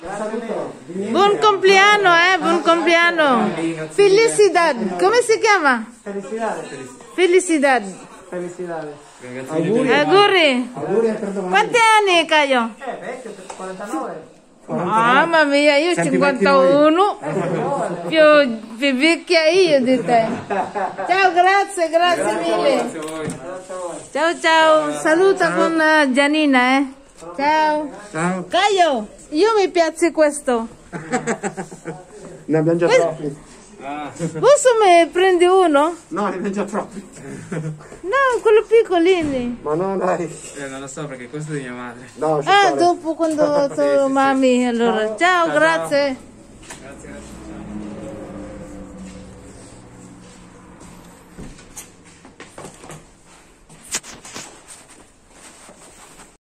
Buon compleanno, eh, buon compleanno. Felicidad, come si chiama? Felicidad. Felicidades. Auguri. Auguri. Quanti anni Caio? Eh, vecchio, 49. Mamma mia, io noi. 51, più, più vecchia io di te. Ciao, grazie, grazie mille. Ciao, ciao, saluta con eh, Gianina, eh. Ciao. Ciao. Caio, io mi piace questo. Ne abbiamo già troppi. Posso me prendi uno? No, ne abbiamo già troppi. No, quello piccolini. Ma no, dai. Eh, non lo so perché questo è di mia madre. No, ci Ah, dopo quando tu mami, allora. Ciao, grazie.